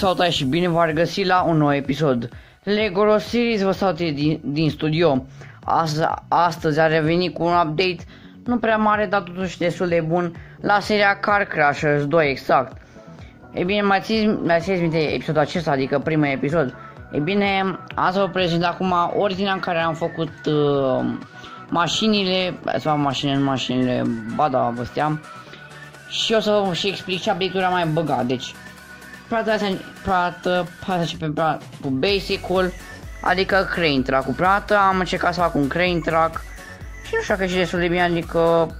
salutare și bine v-am regăsit la un nou episod. Lego Series vă salut din, din studio. Astăzi, astăzi a revenit cu un update nu prea mare, dar totuși destul de bun la seria Car Crashers 2 exact. E bine, mai țineți, mai țineți minte episodul acesta, adică primul episod. E bine, azi vă prezint acum ordinea în care am făcut uh, mașinile, sau mașinile, nu mașinile, ba da, vă steam. Și o să vă și explic ce update-uri am mai băgat. Deci, prata asta, prata, prata și pe cu basic-ul, adică crane track cu prata, am încercat să fac un crane track și nu știu că și destul de bine, adică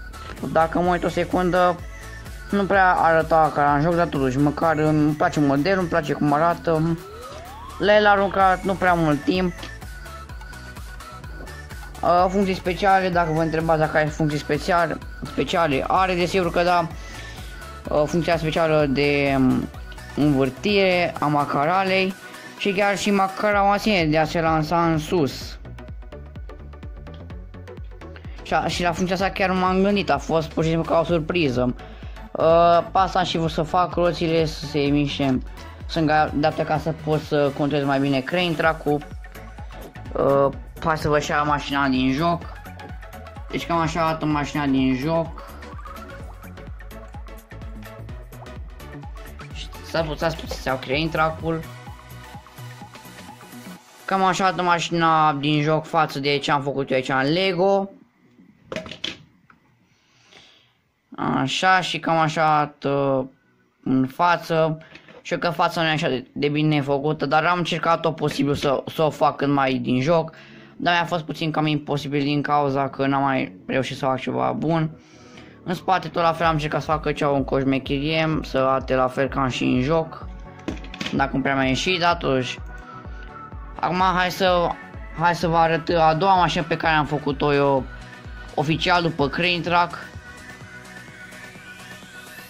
dacă mă uit o secundă, nu prea arăta ca în joc, dar totuși măcar îmi place modelul, îmi place cum arată, le-l aruncat nu prea mult timp. Uh, funcții speciale, dacă vă întrebați dacă are funcții speciale, speciale are desigur că da, uh, funcția specială de um, învârtire a macaralei și chiar și macaraua sine de a se lansa în sus. Și, a, și la funcția asta chiar m-am gândit, a fost pur și simplu ca o surpriză. Uh, asta și să fac roțile să se miște, sunt adapte ca să pot să controlez mai bine crane track-ul. Uh, poate să vă așa mașina din joc. Deci cam așa arată mașina din joc. S-ar putea să se iau crane track-ul. Cam așa arată mașina din joc față de ce am făcut eu aici în Lego. Așa și cam așa arată în față. Și că fața nu e așa de, de bine făcută, dar am încercat tot posibil să, să o fac cât mai din joc. Dar mi-a fost puțin cam imposibil din cauza că n-am mai reușit să fac ceva bun. În spate tot la fel am încercat să fac căcea un coșmechirie, să arate la fel ca și în joc. Dacă nu prea mai ieșit, atunci. Acum hai să, hai să vă arăt a doua mașină pe care am făcut-o eu oficial după Crane Track.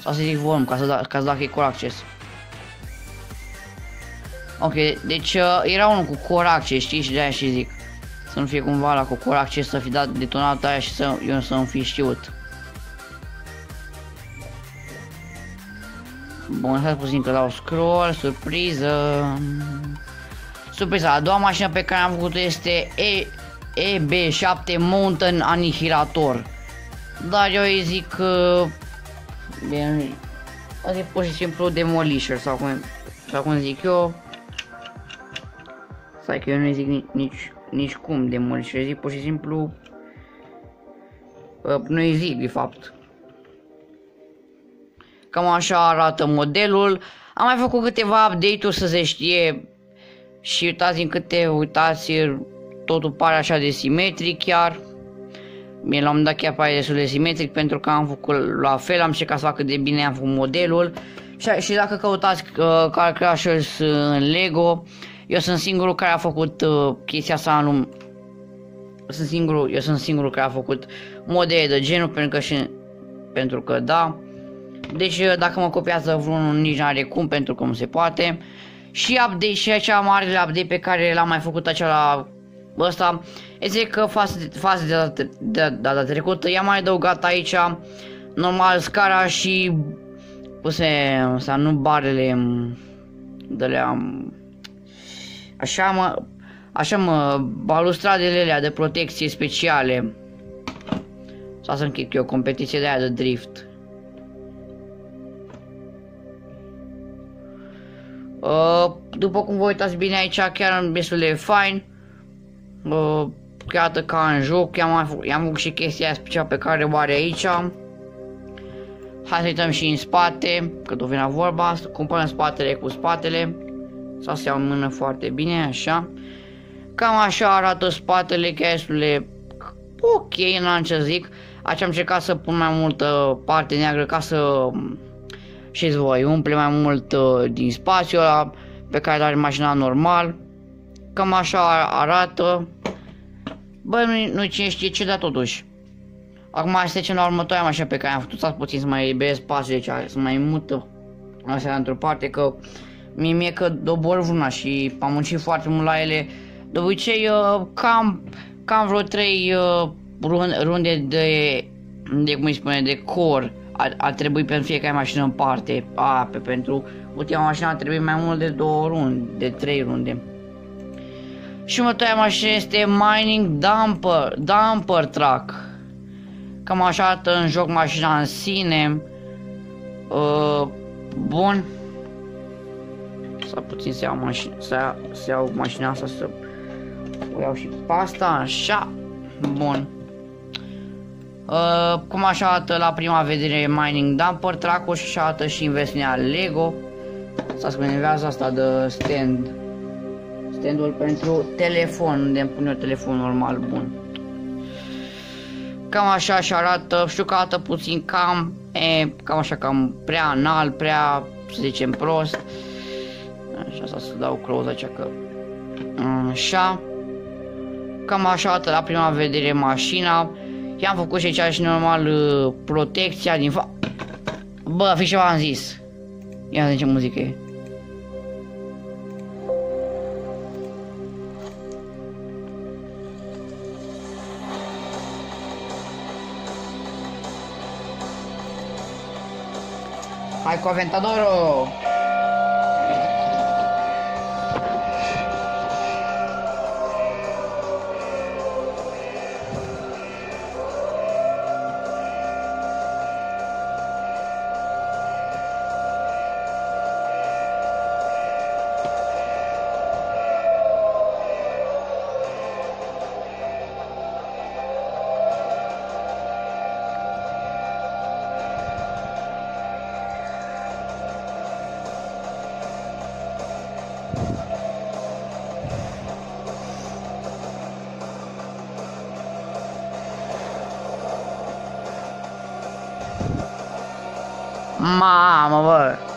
Sau să zic volum, ca să, da, ca să dacă e core acces. Ok, deci uh, era unul cu core access, știi, și de-aia și zic. Să nu fie cumva la cu core access să fi dat detonat aia și să eu să nu fi știut. Bun, să puțin că dau scroll, surpriză. Surpriza, a doua mașină pe care am făcut-o este e EB7 Mountain Annihilator. Dar eu îi zic că... Bine, asta e pur și simplu Demolisher sau cum, sau cum zic eu. Stai că eu nu zic nici, nici, nici cum Demolisher, zic pur și simplu... Uh, nu zic de fapt. Cam așa arată modelul. Am mai făcut câteva update-uri să se știe și uitați din câte uitați totul pare așa de simetric chiar. Mie l-am dat chiar pare destul de simetric pentru că am făcut la fel, am încercat să fac cât de bine am făcut modelul. Și, și dacă căutați uh, Car Crashers în Lego, eu sunt singurul care a făcut uh, chestia asta în lume. Sunt singurul, eu sunt singurul care a făcut modele de genul pentru că și pentru că da. Deci uh, dacă mă copiază vreunul nici n-are cum pentru că nu se poate. Și update și acea mare update pe care l-am mai făcut acela ăsta este că față de, față de data, de, data trecută i-am mai adăugat aici normal scara și puse să nu barele de le așa mă așa mă balustradele alea de protecție speciale sau să închid eu competiție de aia de drift Uh, după cum vă uitați bine aici, chiar destul de fain. Uh, iată ca în joc, i-am, i-am făcut și chestia specială pe care o are aici. Hai să uităm și în spate, că tot vine vorba, să comparăm spatele cu spatele. Să se iau în mână foarte bine, așa. Cam așa arată spatele, chiar destul de ok, n-am ce zic. Aici am încercat să pun mai multă parte neagră ca să și voi umple mai mult uh, din spațiul ăla pe care are mașina normal. Cam așa arată. Bă, nu, nu cine știe ce, dar totuși. Acum să trecem la următoarea mașină pe care am făcut stați puțin să mai eliberez spațiu, deci să mai mută astea într-o parte, că mie mie că dobor vruna și am muncit foarte mult la ele. De obicei, uh, cam, cam vreo 3 uh, runde de, de, cum îi spune, de core a, a trebuit pentru fiecare mașină în parte. A, pe pentru ultima mașină a trebuit mai mult de două runde, de trei runde. Și următoarea mașină este Mining Dumper, Dumper Truck. Cam așa arată în joc mașina în sine. Uh, bun. Să puțin să iau, mașina, să, iau, să iau mașina asta să o iau și pasta, așa. Bun. Uh, cum așa arată la prima vedere Mining Dumper Truck-ul și așa arată și versiunea Lego. Să scunevează asta de stand. Standul pentru telefon, unde îmi pun eu telefon normal bun. Cam așa și arată, știu că arată puțin cam, e, cam așa, cam prea înalt, prea, să zicem, prost. Așa, să dau close aici că... Așa. Cam așa arată la prima vedere mașina. I-am făcut și aici și normal uh, protecția din fa... Bă, fi ceva am zis. Ia ce muzică e. Hai cu Aventadorul! Mamă, bă!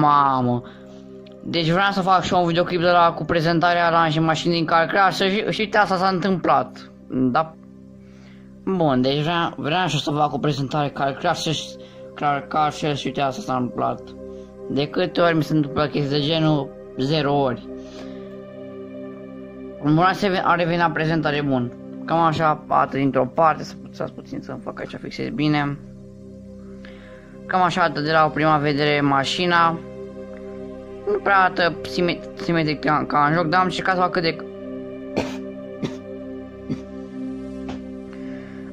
Mamă. Deci vreau să fac și un videoclip de la cu prezentarea la și mașini din Car Crash și, și uite asta s-a întâmplat. Da. Bun, deci vreau, vreau și să fac o prezentare Car Crash și Car Crash și uite asta s-a întâmplat. De câte ori mi se întâmplă chestii de genul, zero ori. Bun, să a revenit la prezentare bun. Cam așa, atât dintr-o parte, să puteți puțin să-mi fac aici fixez bine. Cam așa de la o prima vedere mașina. Nu prea arată simetric ca, ca în joc, dar am încercat să fac cât de...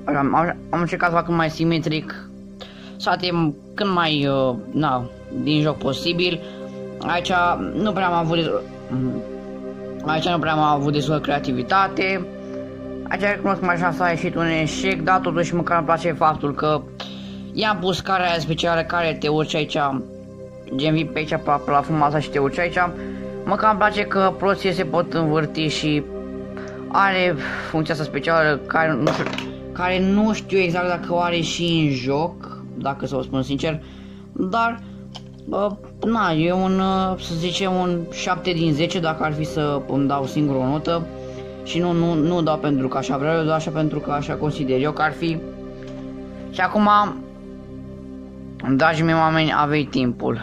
am, am încercat să fac cât mai simetric, să atem cât mai, uh, na, din joc posibil. Aici nu prea am avut Aici nu prea am avut destul creativitate. Aici recunosc că mașina asta a ieșit un eșec, dar totuși măcar îmi place faptul că I-am pus care aia specială care te urci aici, gen vii pe aici pe plafon asta și te urci aici. Mă cam place că prostie se pot învârti și are funcția asta specială care nu știu, care nu știu exact dacă o are și în joc, dacă să o spun sincer, dar bă, na, e un, să zicem, un 7 din 10 dacă ar fi să îmi dau singur o notă. Și nu, nu, nu dau pentru că așa vreau eu, dau așa pentru că așa consider eu că ar fi. Și acum Dragii mei oameni, aveți timpul.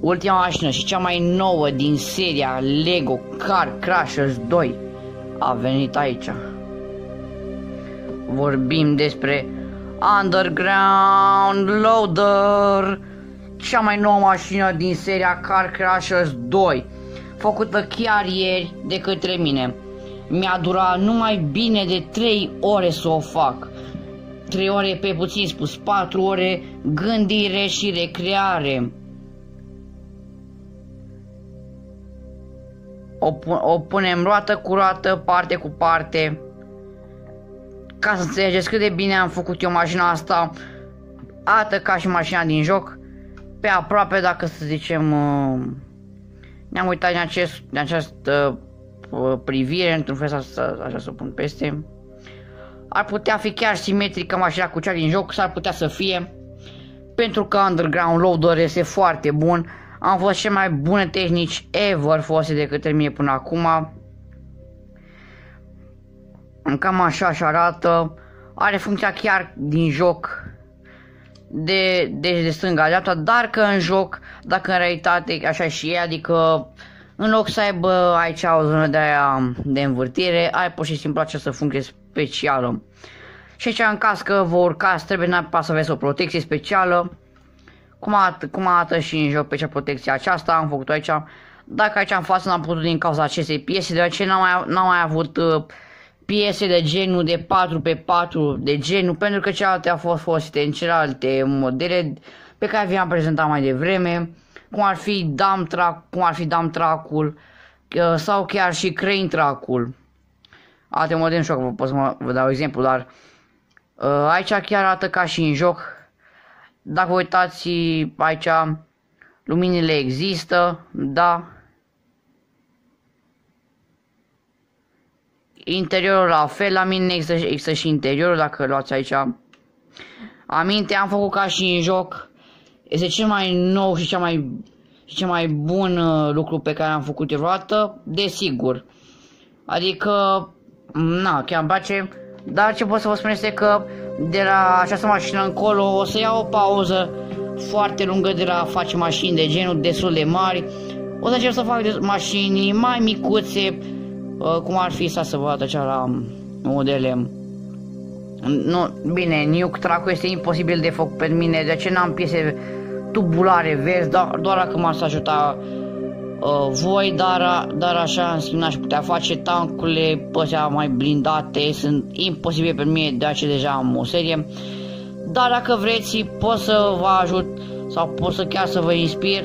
Ultima mașină și cea mai nouă din seria Lego Car Crashers 2 a venit aici. Vorbim despre Underground Loader, cea mai nouă mașină din seria Car Crashers 2, făcută chiar ieri de către mine. Mi-a durat numai bine de 3 ore să o fac. 3 ore pe puțin spus, 4 ore gândire și recreare. O, o punem roată cu roată, parte cu parte. Ca să înțelegeți cât de bine am făcut eu mașina asta, ată ca și mașina din joc. pe aproape, dacă să zicem, uh, ne-am uitat în, acest, în această uh, privire, într-un fel să, așa să pun peste, ar putea fi chiar simetrică mașina cu cea din joc, s-ar putea să fie, pentru că Underground Loader este foarte bun, am fost cele mai bune tehnici ever folosite de către mine până acum. Cam așa așa arată. Are funcția chiar din joc de, de, de stânga dreapta, dar că în joc, dacă în realitate așa și e, adică în loc să aibă aici o zonă de, aia de învârtire, ai pur și simplu această funcție specială. Și aici în caz că vă urcați, trebuie neapărat să aveți o protecție specială. Cum arată, cum arată și în joc pe cea protecția aceasta, am făcut aici. Dacă aici în față n-am putut din cauza acestei piese, deoarece n-am mai, n-am mai avut uh, piese de genul de 4 pe 4 de genul, pentru că celelalte au fost folosite în celelalte modele pe care vi-am prezentat mai devreme, cum ar fi dump track, cum ar fi dump track-ul uh, sau chiar și crane track-ul. Alte modele nu știu că vă pot să mă, vă dau exemplu, dar uh, aici chiar arată ca și în joc. Dacă vă uitați aici, luminile există, da, Interiorul la fel, la mine există, există și interiorul, dacă luați aici. Aminte, am făcut ca și în joc. Este cel mai nou și cel mai, și cel mai bun uh, lucru pe care am făcut vreodată, desigur. Adică, na, chiar îmi place. Dar ce pot să vă spun este că de la această mașină încolo o să iau o pauză foarte lungă de la face mașini de genul destul de mari. O să încerc să fac mașini mai micuțe, Uh, cum ar fi să să văd așa la modele nu, bine, Nuke track este imposibil de făcut pe mine, de ce n-am piese tubulare vezi, doar, doar dacă m-ar ajuta uh, voi, dar, dar așa în schimb n-aș putea face tancurile păsea mai blindate, sunt imposibile pe mine, de aceea deja am o serie. Dar dacă vreți, pot să vă ajut sau pot să chiar să vă inspir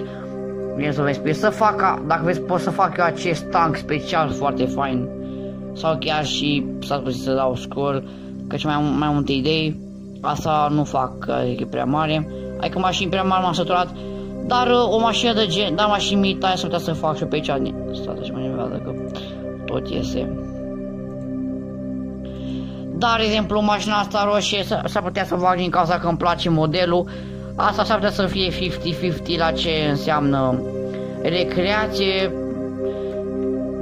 Bine să vezi, să fac, dacă vezi, pot să fac eu acest tank special foarte fain. Sau chiar și, s-a spus să dau scroll, căci mai, mai multe idei. Asta nu fac, că e prea mare. Adică mașini prea mari m-am săturat. Dar uh, o mașină de gen, dar mașini militare s-ar putea să fac și pe aici. Stați așa mai vedă că tot iese. Dar, de exemplu, mașina asta roșie s-ar putea să fac din cauza că îmi place modelul Asta s-ar putea să fie 50-50 la ce înseamnă recreație.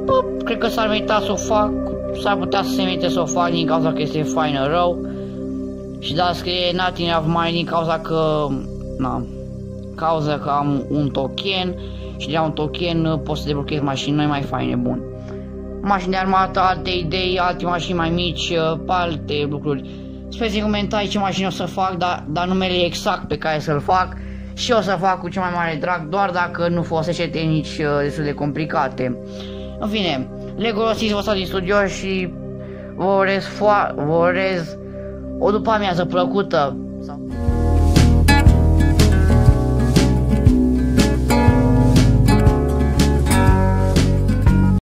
Bă, cred că s-ar merita să o fac. S-ar putea să se merite să o fac din cauza că este faină rău. Și da, scrie nothing of mine din cauza că... Na, cauza că am un token și de la un token pot să deblochez mașini noi mai faine, bun. Mașini de armată, alte idei, alte mașini mai mici, alte lucruri Spuneți în comentarii ce mașină o să fac, dar, dar numele exact pe care să-l fac și o să fac cu cel mai mare drag, doar dacă nu folosește tehnici uh, destul de complicate. În fine, Lego Rossi vă din studio și vă urez, vă urez o după amiază plăcută.